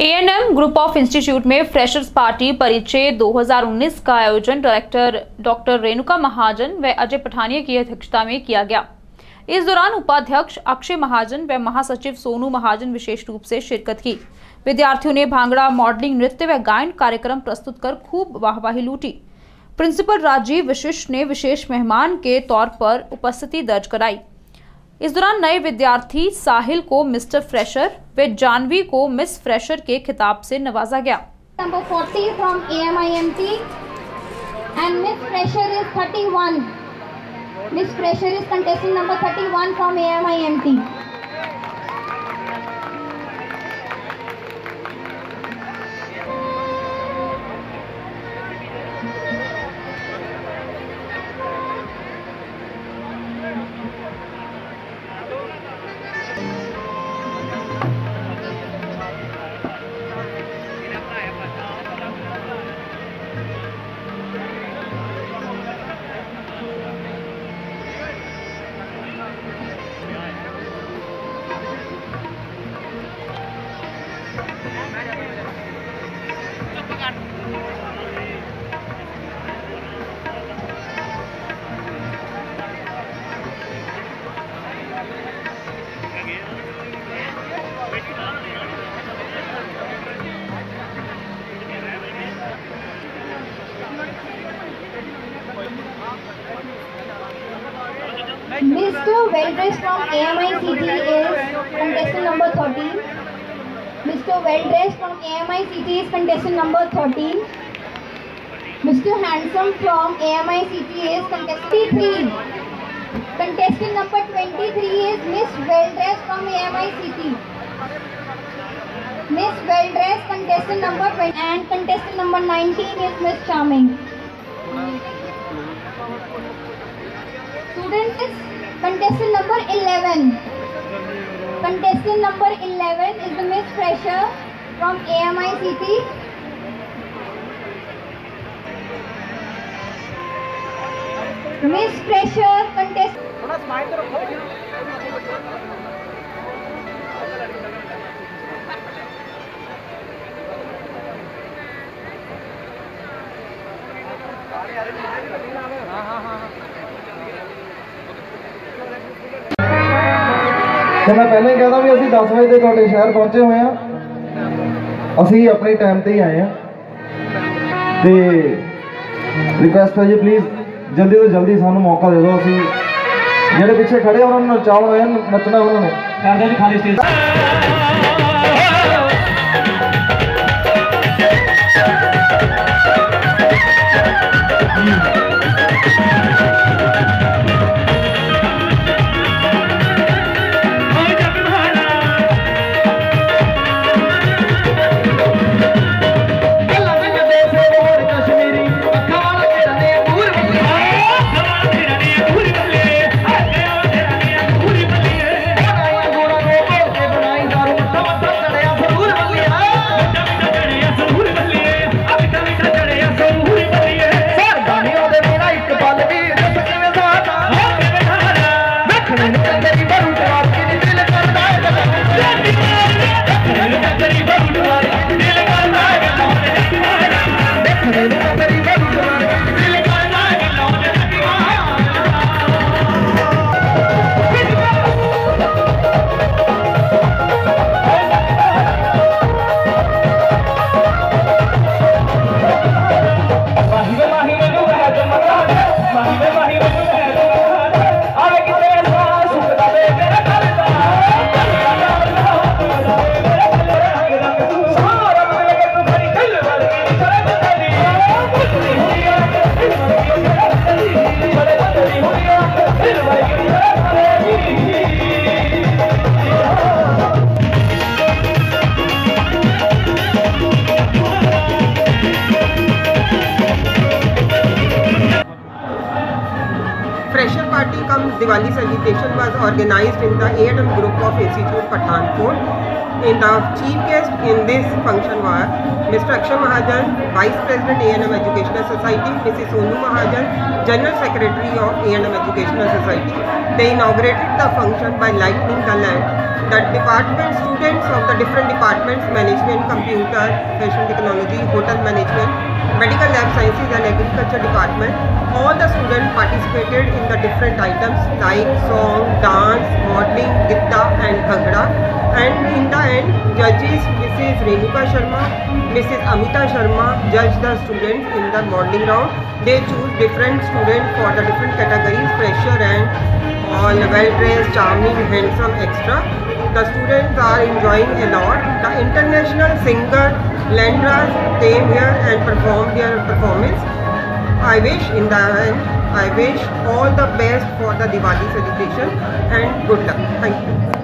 ANM group of institute में freshers party परिचय 2019 का आयोजन डायरेक्टर डॉक्टर रेणुका महाजन व अजय पठानिया की अध्यक्षता में किया गया इस दौरान उपाध्यक्ष अक्षय महाजन व महासचिव सोनू महाजन विशेष रूप से शिरकत की विद्यार्थियों ने भांगड़ा मॉडलिंग नृत्य व गायन कार्यक्रम प्रस्तुत कर खूब वाहवाही लूटी प्रिंसिपल राजीव विशिष्ट ने विशेष मेहमान के तौर पर उपस्थिति दर्ज कराई इस दौरान नए विद्यार्थी साहिल को मिस्टर फ्रेशर व जानवी को मिस फ्रेशर के खिताब से नवाजा गया number 40 from AMIMT and miss fresher is 31 miss fresher is contestant number 31 from AMIMT Mr. Veldres from AMICT is contestant number 13. Mr. Veldres from AMICT is contestant number 13. Mr. Handsome from AMICT is contestant 3. Contestant number 23 is Miss Veldres from AMICT. Miss Veldres contestant number 20 and contestant number 19 is Miss Charming. Student is contestant number 11 contestant number 11 is the miss fresher from AMICT miss fresher contest थोड़ा smile तो रखो हाँ, हाँ, हाँ, ਤੇ ਮੈਂ ਪਹਿਲਾਂ ਹੀ ਕਹਦਾ ਵੀ ਅਸੀਂ 10 ਵਜੇ ਦੇ ਤੁਹਾਡੇ ਸ਼ਹਿਰ ਪਹੁੰਚੇ ਹੋਏ ਆ ਅਸੀਂ ਆਪਣੇ ਟਾਈਮ ਤੇ ਹੀ ਆਏ ਆ ਤੇ ਰਿਕਵੈਸਟ ਹੈ ਜੀ ਪਲੀਜ਼ ਜਲਦੀ ਤੋਂ ਜਲਦੀ ਸਾਨੂੰ ਮੌਕਾ ਦੇ ਦਿਓ ਅਸੀਂ ਜਿਹੜੇ ਪਿੱਛੇ ਖੜੇ ਉਹਨਾਂ ਨੂੰ ਨਚਾਉਣਾ ਹੈ ਨੱਚਣਾ ਉਹਨਾਂ ਨੇ ਕਰਦੇ ਜੀ ਖਾਲੀ stage Special party cum Diwali celebration was organized in the 8th group of Institute Pathankot. In the chief guest in this function were Mr. Akshay Mahajan, Vice President A&M Educational Society, Mrs. Sonu Mahajan, General Secretary of A&M Educational Society. They inaugurated the function by lighting the lamp the department students of the different departments management computer fashion technology hotel management medical lab sciences and agriculture department all the students participated in the different items like song dance modeling gitta and bhangra and in the end judges mrs renuka sharma mrs amita sharma judge the students in the modeling round they choose different students for the different categories fresher and all well dressed charming handsome extra. The students are enjoying a lot. The international singer Lendra came here and performed their performance. I wish in the end, I wish all the best for the Diwali celebration and good luck. Thank you.